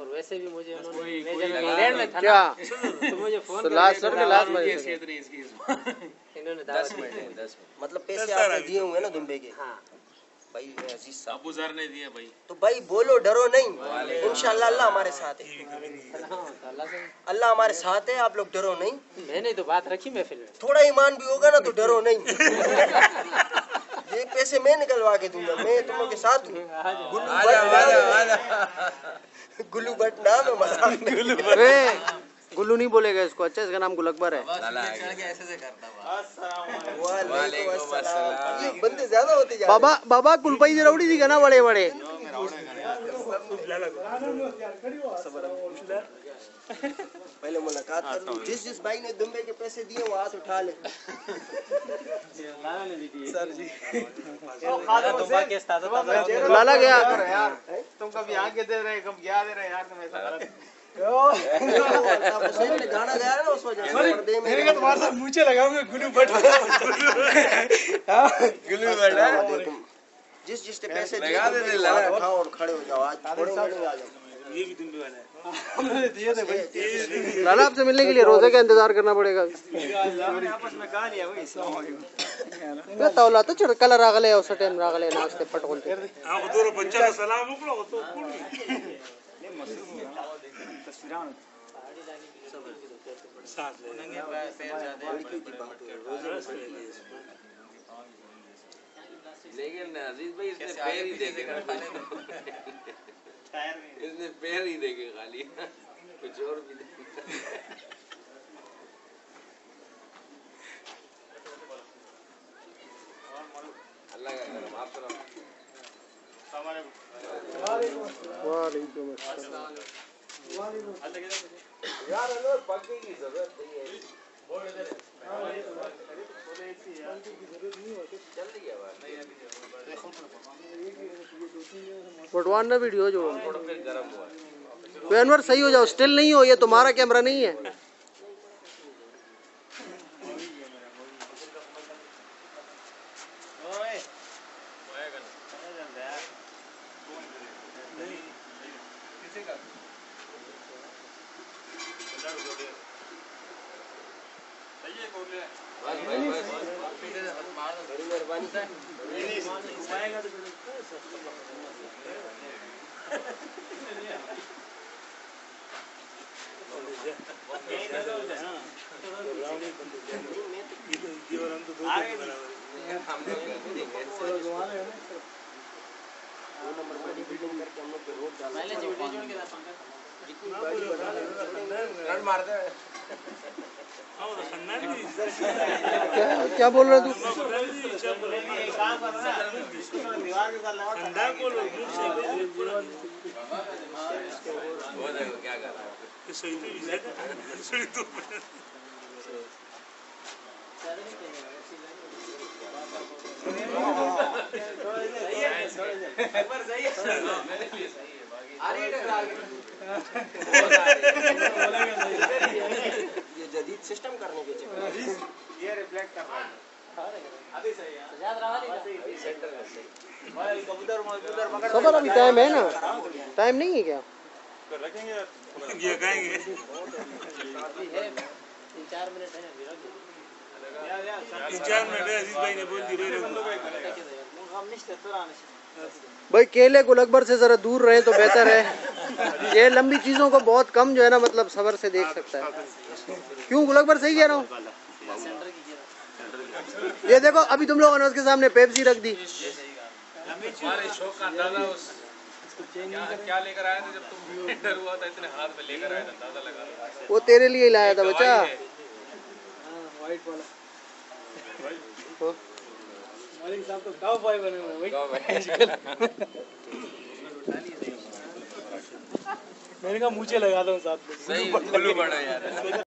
और वैसे भी मुझे उन्होंने इंग्लैंड में था क्या? तो मुझे फ़ोन तो लास्ट इन्होंने। मतलब पैसे आपने दिए हुए ना दुम्बे के? हाँ। भाई अज़ीज़ साहब। अबू ने दिए भाई। तो भाई बोलो डरो नहीं। इंशाल्लाह अल्लाह हमारे साथ है। अल्लाह अल्लाह हमारे साथ है आप लोग डरो नहीं। मैंने तो बात रखी महफिल में थोड़ा ईमान भी होगा ना तो डरो नहीं। ये पैसे मैं निकलवा के दूँगा मैं तुम लोग के साथ हूँ। गुल्लू भट्ट नाम है मज़ाक नहीं। अरे गुल्लू नहीं बोलेगा इसको। अच्छा इसका नाम गुलकबर है। वालेकुम अस्सलाम। ये बंदे ज़्यादा होते जा बाबा बाबा कुलपाई जी रौड़ी जी का ना बड़े बड़े पहले मुलाकात कर लूँ। जिस जिस भाई ने दुम्बे के पैसे दिए वो हाथ उठा ले। तुम्हारा केस ताज़ा ताज़ा लाला गया तुम कभी आगे दे रहे कभी क्या दे रहे यार तुम ऐसा गाना गाया ना उस वजह से। पर्दे में तुम्हारे साथ मुझे लगाऊँगा गुल्लू भट्ट। गुल्लू भट्ट जिस जिसने पैसे और खड़े हो जाओ। आज ये भी दुम्बे वाला है। लाला आपसे मिलने के लिए रोज़े का इंतज़ार करना पड़ेगा। तो दूर बच्चा का सलाम उकड़ो तो लेकिन अज़ीज़ भाई इसने पैर ही देखे देखे खाली कुछ और भी नहीं अल्लाह का करम आप सुनाओ यार अगर पक्के की ज़रूरत नहीं है जल्दी क्या बात ना वीडियो जो गर्म हुआ अनवर सही हो जाओ स्टिल नहीं हो ये तुम्हारा कैमरा नहीं है क्या क्या बोल रहा तू? दीवार है ये जदीद सिस्टम करने के चक्कर ये रिफ्लेक्ट कर रहा है। अभी सही है याद रहा नहीं भाई कबूतर कबूतर पकड़ खबर अभी टाइम है ना। टाइम नहीं है क्या? ये कहेंगे। तीन चार मिनट है तीन चार मिनट है अज़ीज़ भाई ने बोल दी भाई केले गुलकबर से जरा दूर रहे तो बेहतर है। ये लंबी चीज़ों को बहुत कम जो है ना मतलब सबर से देख सकता है। क्यों? गुलकबर सही कह रहा हूँ। ये देखो अभी तुम लोगों ने उसके सामने पेप्सी रख दी। हमारे शौक का अंदाज़ा उस क्या क्या लेकर आए थे जब तुम डर हुआ था? इतने हाथ में लेकर आए थे अंदाज़ा लगा वो तेरे लिए ही लाया था बच्चा। वाला। हाँ। मालिक साहब तो बने हुए मैंने कहा मुझे लगा दो साथ में। सही ब्लू बड़ा यार।